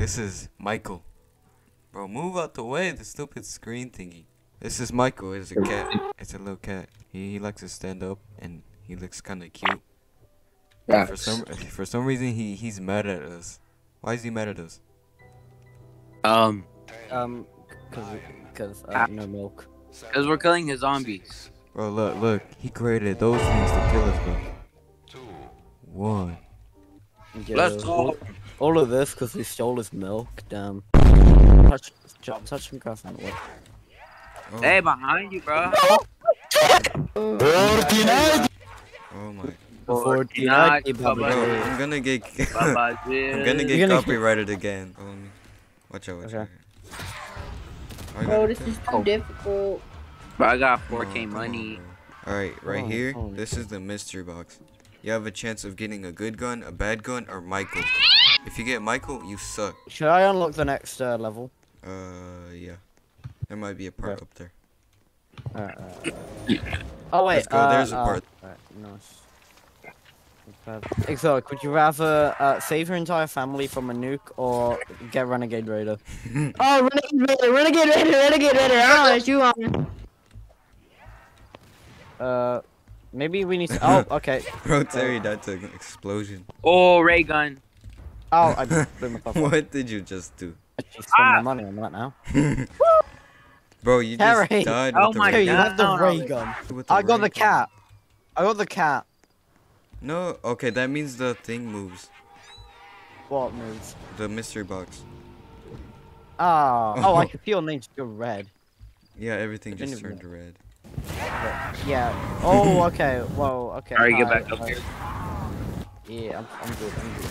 This is Michael. Bro, move out the way, the stupid screen thingy. This is Michael. It's a cat. It's a little cat. He, he likes to stand up and he looks kind of cute. Yeah. For some for some reason he he's mad at us. Why is he mad at us? Um, Um, cause, cause uh, no milk. because we're killing his zombies. Bro, look, look. He created those things to kill us, bro. Two. One. Yeah, Let's all, go. All of this because he stole his milk. Damn. Touch, touch, touch some grass on the way. Oh, Hey, behind you, bro. oh my. Before Fortnite, Fortnite, Bro, Baba. I'm gonna get. Baba, I'm gonna get You're gonna- copyrighted again. Hold on. Watch out, watch Okay. out. Oh, bro, this is too Oh. difficult. Bro, I got 4K come on, money. bro. Alright, right Come here, come on. this is the mystery box. You have a chance of getting a good gun, a bad gun, or Michael. If you get Michael, you suck. Should I unlock the next uh, level? Uh, yeah. There might be a part Okay. up there. Alright, alright, alright. Oh wait, Let's go, uh, there's a uh, part. Alright, nice. Exotic, would you rather uh, save your entire family from a nuke or get Renegade Raider? Oh, Renegade Raider, Renegade Raider, Renegade Raider. I don't know what you want. Uh, maybe we need to. Oh, okay. Bro, Terry, that's an explosion. Oh, ray gun. Oh, I just blew myself up. what did you just do? I should spend my ah. money on that now. Bro, you just Terry! died Oh with the oh my Hey, ray you God. have the no, no. ray gun. the I got ray the gun. cat. I got the cat. No, okay, that means the thing moves. What moves? The mystery box. Oh, Oh, I can see your name's still red. Yeah, everything Didn't just turned red. Yeah. Oh, okay. Whoa, okay. Alright, get hi, back up here. Yeah, I'm, I'm good. I'm good.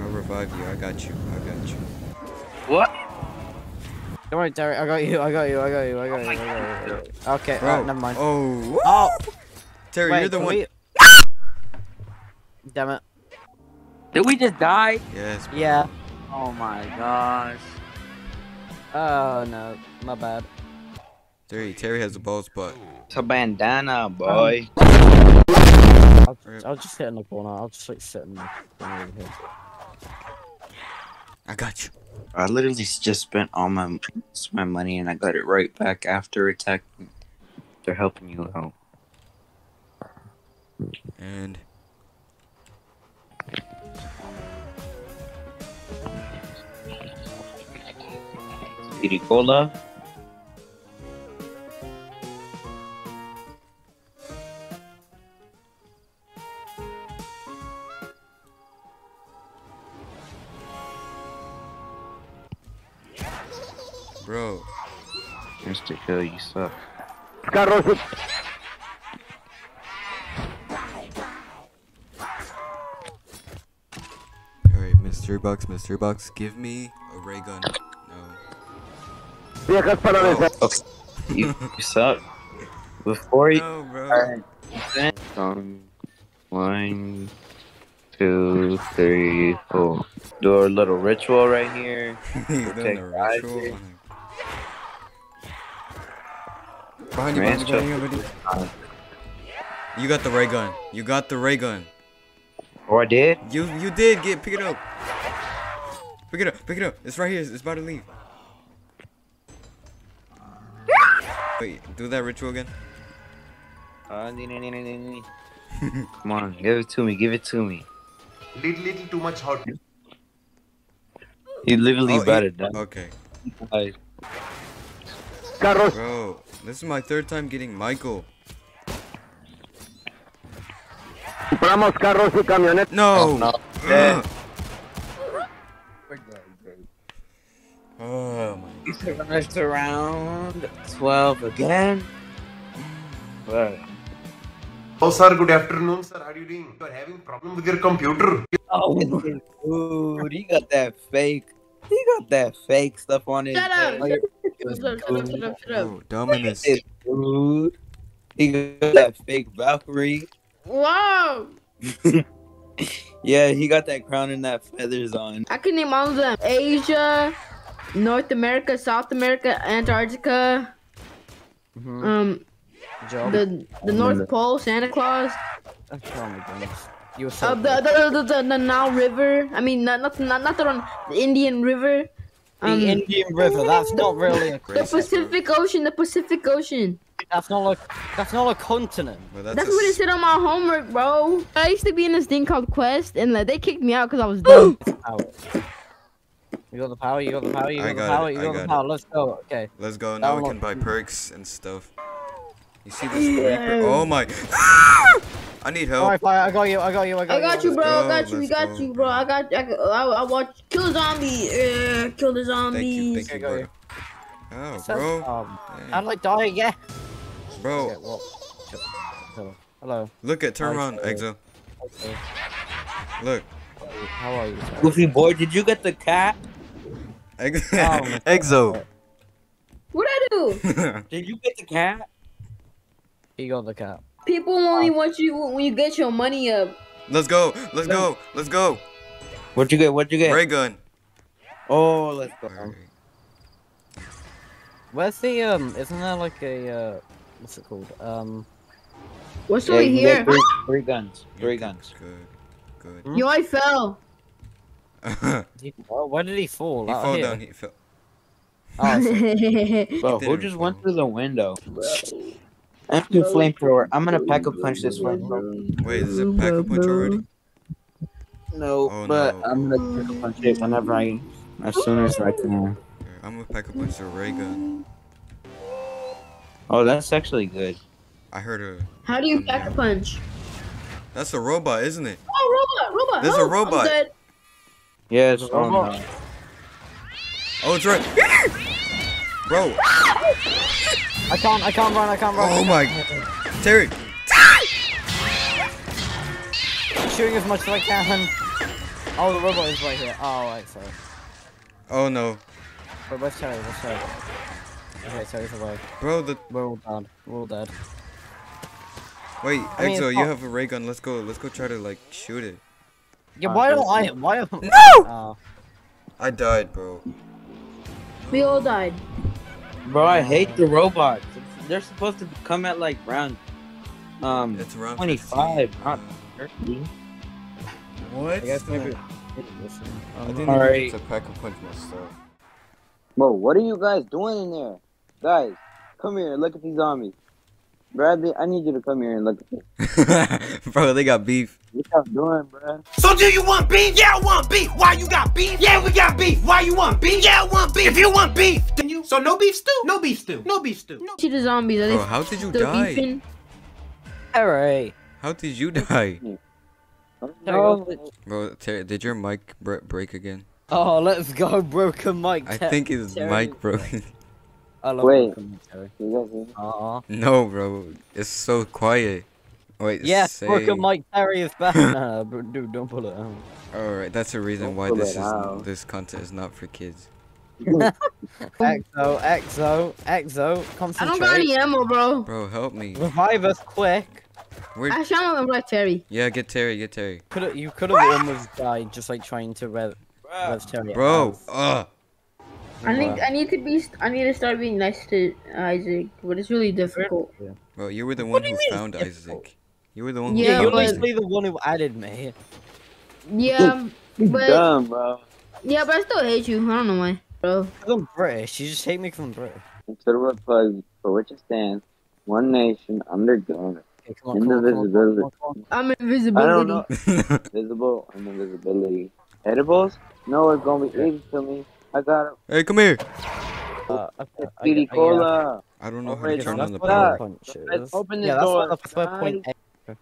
I'll revive you. I got you. I got you. What? Don't worry, Derek. I got you. I got you. I got you. I got Oh you. I got you. I got you. Okay. Bro. Alright, never mind. Oh. Oh. Terry, Wait, you're the one. we- Damn it. Did we just die? Yes. bro. Yeah. Oh my gosh. Oh no, my bad. Terry, Terry has a bald spot. It's a bandana, boy. Um, I'll, I'll just sit in the corner. I'll just like sit in the corner here. I got you. I literally just spent all my my money and I got it right back after attacking. They're helping you out. And Speedy bro, Mr. Hill, you suck. alright, mystery box, mystery box, give me a ray gun. No. Oh, okay. you, you suck. Before you No, bro. Alright. Um, one, two, three, four. Do a little ritual right here. He's Okay, doing a guys. ritual. Behind you, behind you, behind you, behind you. You got the ray gun. You got the ray gun. Oh, I did? You you did get pick it up. Pick it up, pick it up. It's right here. It's about to leave. Wait, do that ritual again. Uh, nee, nee, nee, nee, nee, nee. Come on, give it to me, give it to me. little little too much hot. You literally Oh, about he- it done. Okay. Like, Bro, this is my third time getting Michael. No. Oh, no. Ugh. Oh my. You finished around 12 again? What? Oh sir, good afternoon sir. How are you doing? You are having problem with your computer. Oh, dude, he got that fake. He got that fake stuff on his Shut up. Head. Shut up, shut up, shut up, shut up. Oh, Dominus. Dude, he got that fake Valkyrie. Wow. yeah, he got that crown and that feathers on. I can name all of them. Asia, North America, South America, Antarctica, Mhm. um, Job. the the North Pole, Santa Claus. Oh my goodness. You were so Uh, the, the, the, the, the Nile River. I mean, not not not, not the, the Indian River. The Um, Indian River. That's not really a. the Racist, bro. Pacific Ocean. The Pacific Ocean. That's not like. That's not a continent. But that's, That's a what it said on my homework, bro. I used to be in this thing called Quest, and like, they kicked me out because I was dumb. You got the power. You got the power. You I got the power. it, You I got the got power. Let's go. Okay. Let's go. Now we can buy perks and stuff. You see this Reaper? Oh my! I need help. Alright, fire. I got you. I got you. I got you. I got you, bro. go, I got you. We got go, you, bro. bro. I got. I, I, I watch kill a zombie. Uh, kill the zombies. Thank you, thank you, Okay, go bro. Oh, So, bro, Um, Dang. how did I die again? bro. Okay, well, hello. Hello. Look at turn I around. Exo. Okay. Look, How are you? sir? Goofy boy, did you get the cat? Ex- Oh, Exo. What I do? Did you get the cat? He got the cat. People only want you when you get your money up. let's go, let's go, let's go. What'd you get? What'd you get? Ray gun. Oh, let's go. Alright. Where's the um? Isn't there like a uh? What's it called? Um. What's Yeah, over you here? Three, three guns. Three Okay, guns. Good, Hmm? Yo, I fell. oh, where did he fall? he Out fell here? down. He fell. Oh, Bro, who didn't just went through the window? Empty flamethrower. I'm gonna pack a punch this flamethrower. Wait, is it pack a punch already? No, Oh, but no. I'm gonna pack a punch it whenever I, as soon as I can. I'm gonna pack a punch the ray gun. Oh, that's actually good. I heard a. How do you um, pack a punch? That's a robot, isn't it? Oh, robot, robot. There's a oh, robot. I'm dead. Yeah, it's a robot. Oh, it's right. Bro, ah! I can't. I can't run. I can't run. oh my. Terry. Shooting as much as I can. Oh, the robot is right here. Oh, right, sorry. Oh no. Wait, where's Terry? Where's Terry? Okay, Terry's away. Bro, the. We're all dead. We're all dead. Wait, I mean, Exo, it's you not- have a ray gun. Let's go. Let's go try to, like, shoot it. Yeah, why don't I? Why? Don't... No! Oh, I died, bro. We all died. Bro, I hate the robots. They're supposed to come at like round um It's around 25, not 30. What? I guess maybe. I didn't Alright. even to pack a punch myself. Bro, what are you guys doing in there? Guys, come here look at these zombies. Bradley, I need you to come here and look at this. bro, they got beef. What y'all doing, bro? So do you want beef? Yeah, I want beef. Why you got beef? Yeah, we got beef. Why you want beef? Yeah, I want beef. If you want beef, then you. So no beef stew. No beef stew. No beef stew. No. See the zombies. Are Bro, how did you still die? beefing? Terry. How did you die? No, Bro, Terry, did your mic br- break again? Oh, let's go, broken mic. I think his Terry. mic broken. I love Wait. broken mic, Terry. you guys hear me? Aw. no, bro, it's so quiet. Wait, Yes, say... broken mic Terry is back. nah, bro, dude, don't pull it out. Alright, that's the reason Don't why this it is out. this content is not for kids. Exo, Exo, Exo, concentrate. I concentrate. don't got any ammo, bro. Bro, help me. Revive us quick. Where? Actually, I'm gonna like Terry. Yeah, get Terry, get Terry. Could have you could have almost died just like trying to rev, rev Terry. Bro, ugh. I need, I need to be, I need to start being nice to Isaac, but it's really difficult. Bro, you were the one do who found difficult? Isaac. You were the one Yeah, who Yeah, you're found but- Isaac. literally the one who added me. Yeah, um, but Dumb, bro. yeah, but I still hate you. I don't know why, bro. 'Cause I'm British. You just hate me because I'm British. Consider what plug for which it stands. One nation under God. Okay, on, come come on, come on, come on, come on. I'm I invisibility. don't know. Visible and invisibility. Edibles? No, it's gonna be easy to me. I got it. hey, come here. Uh, okay, I I. Cola. I don't know how to turn on the what power. a punch is. Let's open this yeah, that's door, what that's where point guys.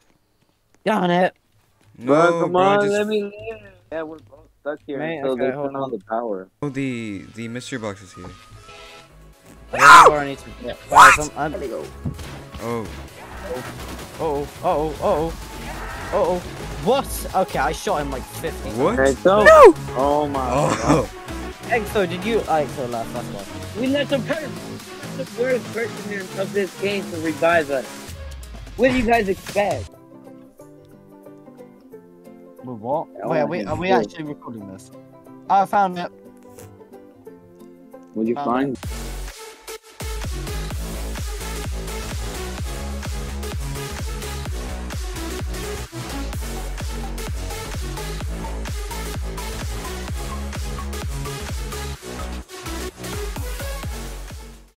Darn it. No, bro, come bro, on, just let me live. Yeah, we're both stuck here Man, until okay, they hold turn on on. the power. Oh, the the mystery box is here. I don't know where I need to get. Guys, I'm, I'm, There we go. Oh, oh, oh, oh, oh, oh. What? Okay, I shot him like 50. what? Okay, so. No! Oh my god. Oh, Exo, did you? Oh, Exo left, that's why. We let the person, the worst person of this game to revive us. What do you guys expect? With what? Oh, Wait, are we, are we oh. actually recording this? I found it. What'd you Found find?